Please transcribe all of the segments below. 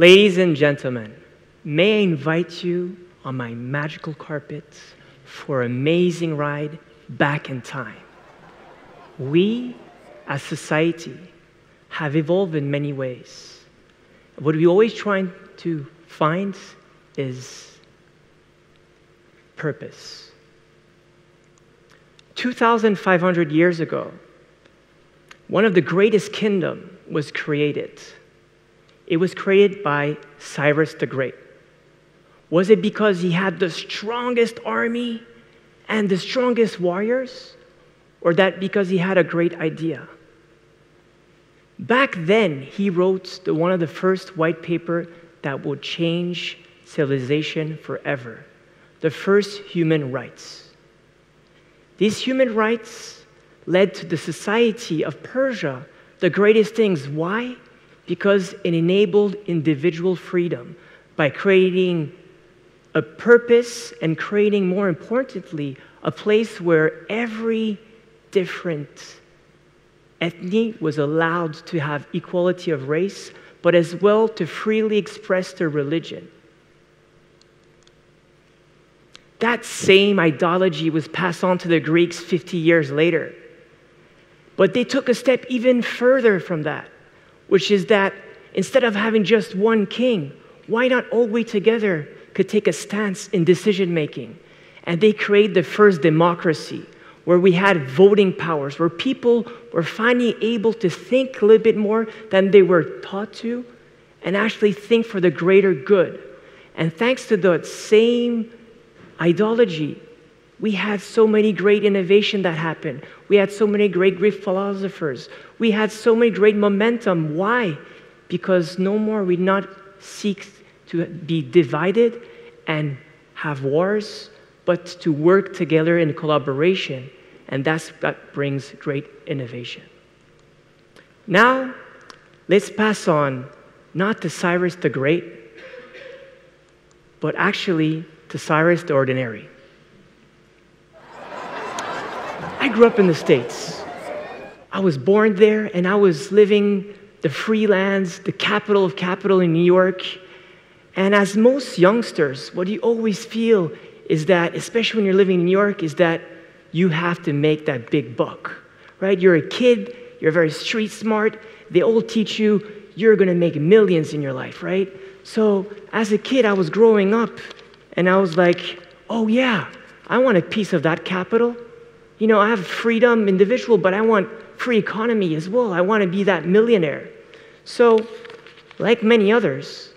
Ladies and gentlemen, may I invite you on my magical carpet for an amazing ride back in time. We, as society, have evolved in many ways. What we always try to find is purpose. 2,500 years ago, one of the greatest kingdom was created. It was created by Cyrus the Great. Was it because he had the strongest army and the strongest warriors? Or that because he had a great idea? Back then, he wrote the, one of the first white paper that would change civilization forever. The first human rights. These human rights led to the society of Persia the greatest things. Why? Because it enabled individual freedom by creating a purpose and creating, more importantly, a place where every different ethnic was allowed to have equality of race, but as well to freely express their religion. That same ideology was passed on to the Greeks 50 years later. But they took a step even further from that, which is that instead of having just one king, why not all we together could take a stance in decision making? And they created the first democracy where we had voting powers, where people were finally able to think a little bit more than they were taught to and actually think for the greater good. And thanks to the same ideology, we had so many great innovation that happened. We had so many great Greek philosophers. We had so many great momentum. Why? Because no more we not seek to be divided and have wars, but to work together in collaboration. And that's what brings great innovation. Now, let's pass on not to Cyrus the Great, but actually to Cyrus the Ordinary. I grew up in the States. I was born there and I was living the free lands, the capital of capital in New York. And as most youngsters, what you always feel is that, especially when you're living in New York, is that you have to make that big buck, right? You're a kid, you're very street smart. They all teach you you're gonna make millions in your life, right? So as a kid, I was growing up and I was like, oh yeah, I want a piece of that capital. You know, I have freedom, individual, but I want free economy as well. I want to be that millionaire. So, like many others,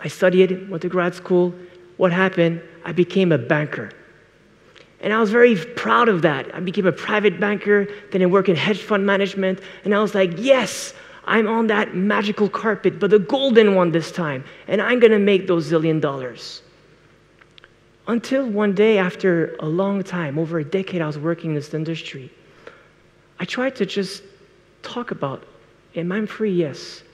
I studied, went to grad school. What happened? I became a banker. And I was very proud of that. I became a private banker, then I worked in hedge fund management, and I was like, yes, I'm on that magical carpet, but the golden one this time, and I'm gonna make those zillion dollars. Until one day, after a long time, over a decade, I was working in this industry, I tried to just talk about Am I free? Yes.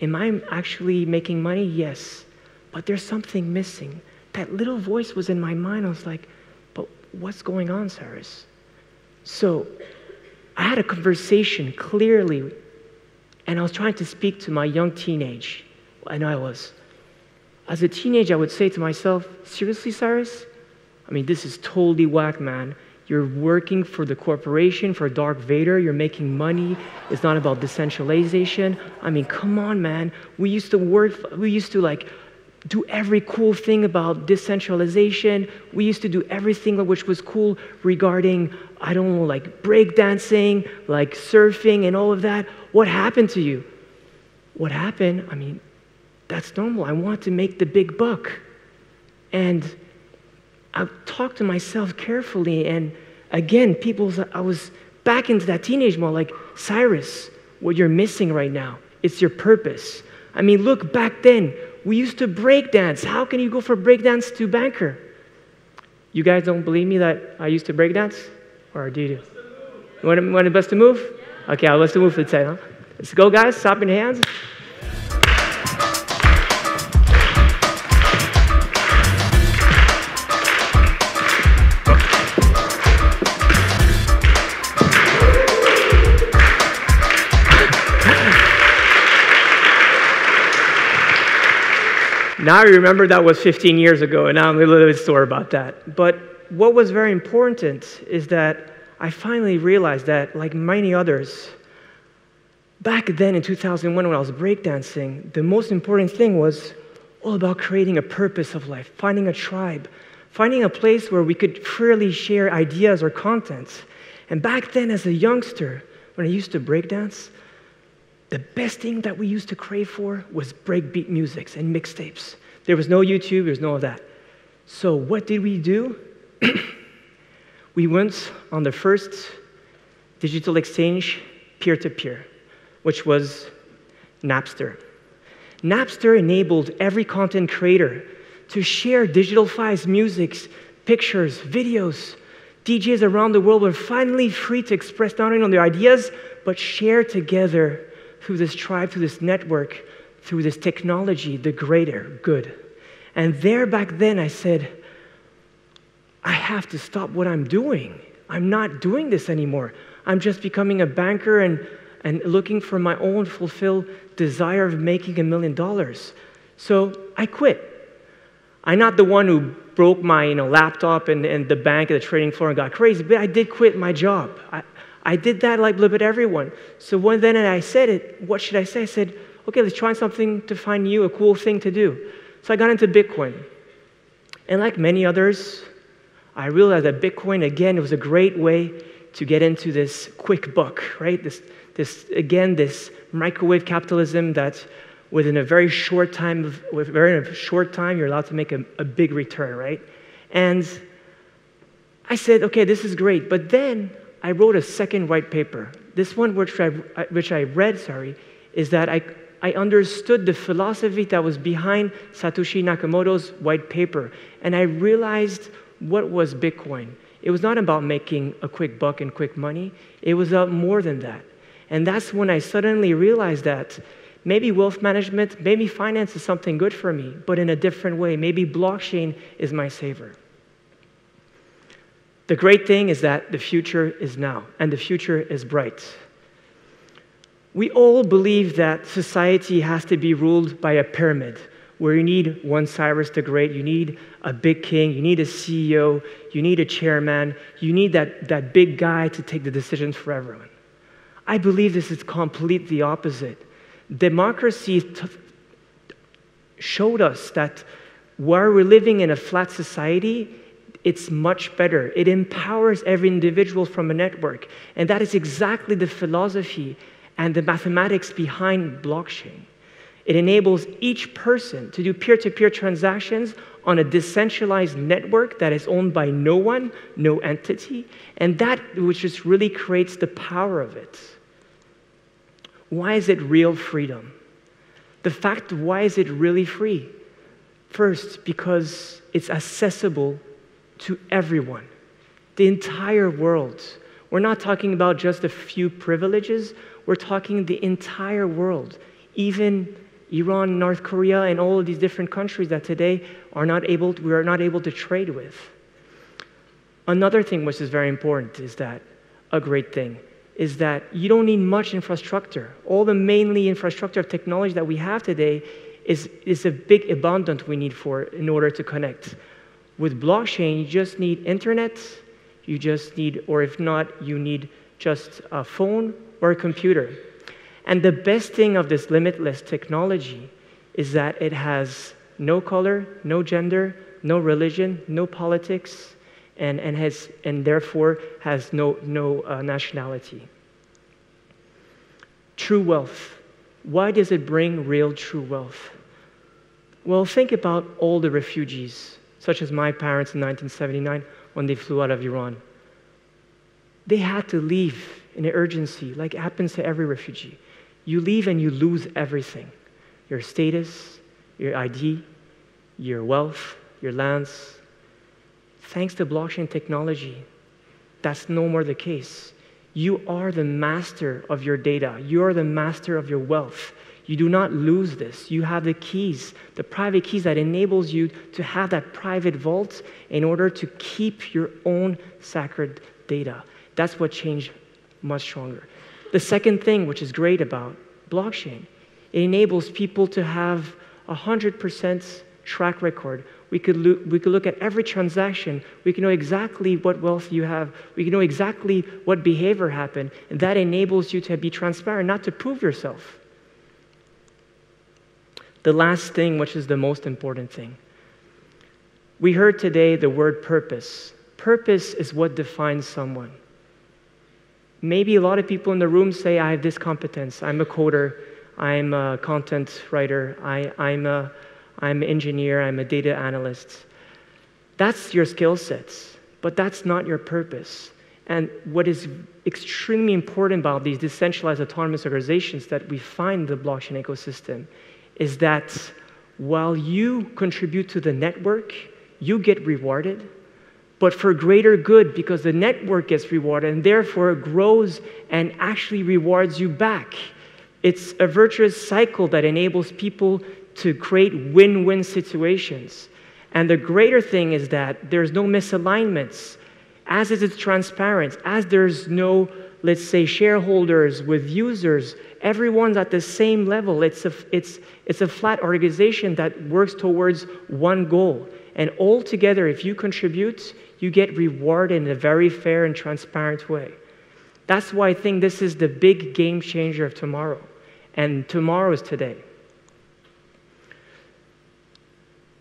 Am I actually making money? Yes. But there's something missing. That little voice was in my mind. I was like, But what's going on, Cyrus? So I had a conversation clearly, and I was trying to speak to my young teenage. I know I was. As a teenager, I would say to myself, seriously, Cyrus? I mean, this is totally whack, man. You're working for the corporation, for Dark Vader. You're making money. It's not about decentralization. I mean, come on, man. We used to work, we used to like do every cool thing about decentralization. We used to do everything which was cool regarding, I don't know, like breakdancing, like surfing, and all of that. What happened to you? What happened? I mean, that's normal. I want to make the big buck. And I talked to myself carefully, and again, people, I was back into that teenage mode, like, Cyrus, what you're missing right now, it's your purpose. I mean, look, back then, we used to break dance. How can you go from break dance to banker? You guys don't believe me that I used to break dance? Or do you do? You want, want to bust a move? Okay, I'll bust a move for the say, huh? Let's go, guys. Stop your hands. Now I remember that was 15 years ago, and now I'm a little bit sore about that. But what was very important is that I finally realized that, like many others, back then in 2001 when I was breakdancing, the most important thing was all about creating a purpose of life, finding a tribe, finding a place where we could freely share ideas or contents. And back then, as a youngster, when I used to breakdance, the best thing that we used to crave for was breakbeat musics and mixtapes. There was no YouTube, there was no of that. So, what did we do? we went on the first digital exchange peer to peer, which was Napster. Napster enabled every content creator to share digital files, musics, pictures, videos. DJs around the world were finally free to express not only their ideas, but share together through this tribe, through this network, through this technology, the greater good. And there back then, I said, I have to stop what I'm doing. I'm not doing this anymore. I'm just becoming a banker and, and looking for my own fulfilled desire of making a million dollars. So I quit. I'm not the one who broke my you know, laptop and, and the bank at the trading floor and got crazy, but I did quit my job. I, I did that like little bit everyone. So when then I said it, what should I say? I said, okay, let's try something to find you a cool thing to do. So I got into Bitcoin. And like many others, I realized that Bitcoin, again, it was a great way to get into this quick buck, right? This, this again, this microwave capitalism that within a very short time, of, with very short time, you're allowed to make a, a big return, right? And I said, okay, this is great. But then I wrote a second white paper. This one, which I, which I read, sorry, is that I, I understood the philosophy that was behind Satoshi Nakamoto's white paper. And I realized what was Bitcoin. It was not about making a quick buck and quick money, it was about more than that. And that's when I suddenly realized that maybe wealth management, maybe finance is something good for me, but in a different way. Maybe blockchain is my saver. The great thing is that the future is now, and the future is bright. We all believe that society has to be ruled by a pyramid where you need one Cyrus the Great, you need a big king, you need a CEO, you need a chairman, you need that, that big guy to take the decisions for everyone. I believe this is completely opposite. Democracy showed us that while we're living in a flat society, it's much better. It empowers every individual from a network. And that is exactly the philosophy and the mathematics behind blockchain. It enables each person to do peer to peer transactions on a decentralized network that is owned by no one, no entity, and that which just really creates the power of it. Why is it real freedom? The fact, why is it really free? First, because it's accessible to everyone, the entire world. We're not talking about just a few privileges, we're talking the entire world, even Iran, North Korea, and all of these different countries that today are not able to, we are not able to trade with. Another thing which is very important is that a great thing is that you don't need much infrastructure. All the mainly infrastructure of technology that we have today is, is a big abundant we need for in order to connect. With blockchain, you just need internet, you just need, or if not, you need just a phone or a computer. And the best thing of this limitless technology is that it has no color, no gender, no religion, no politics, and, and, has, and therefore has no, no uh, nationality. True wealth. Why does it bring real true wealth? Well, think about all the refugees, such as my parents in 1979 when they flew out of Iran. They had to leave in an urgency, like happens to every refugee. You leave and you lose everything your status, your ID, your wealth, your lands, Thanks to blockchain technology, that's no more the case. You are the master of your data. You are the master of your wealth. You do not lose this. You have the keys, the private keys that enables you to have that private vault in order to keep your own sacred data. That's what changed much stronger. The second thing, which is great about blockchain, it enables people to have 100% track record. We could, lo- we could look at every transaction. We can know exactly what wealth you have. We can know exactly what behavior happened. And that enables you to be transparent, not to prove yourself. The last thing, which is the most important thing. We heard today the word purpose. Purpose is what defines someone. Maybe a lot of people in the room say, I have this competence. I'm a coder. I'm a content writer. I, I'm, a, I'm an engineer. I'm a data analyst. That's your skill sets, but that's not your purpose. And what is extremely important about these decentralized autonomous organizations that we find the blockchain ecosystem is that while you contribute to the network, you get rewarded, but for greater good because the network gets rewarded and therefore grows and actually rewards you back. It's a virtuous cycle that enables people to create win win situations. And the greater thing is that there's no misalignments. As is it's transparent, as there's no, let's say, shareholders with users, everyone's at the same level. It's a, it's, it's a flat organization that works towards one goal. And all together, if you contribute, you get rewarded in a very fair and transparent way. That's why I think this is the big game changer of tomorrow. And tomorrow is today.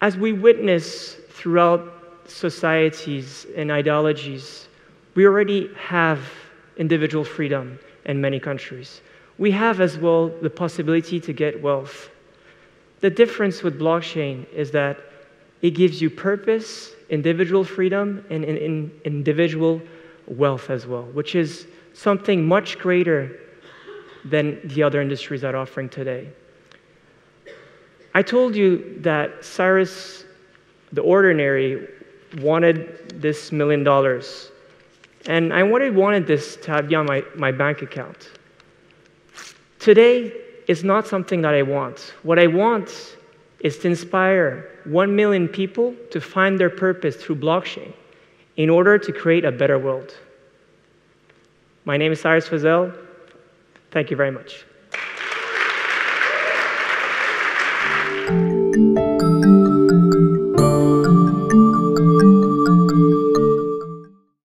As we witness throughout societies and ideologies, we already have individual freedom in many countries. We have as well the possibility to get wealth. The difference with blockchain is that it gives you purpose, individual freedom, and, individual wealth as well, which is something much greater than the other industries are offering today. I told you that Cyrus, the ordinary, wanted this million dollars. And I wanted, wanted this to be on my, my bank account. Today is not something that I want. What I want is to inspire 1 million people to find their purpose through blockchain in order to create a better world. My name is Cyrus Fazel. Thank you very much.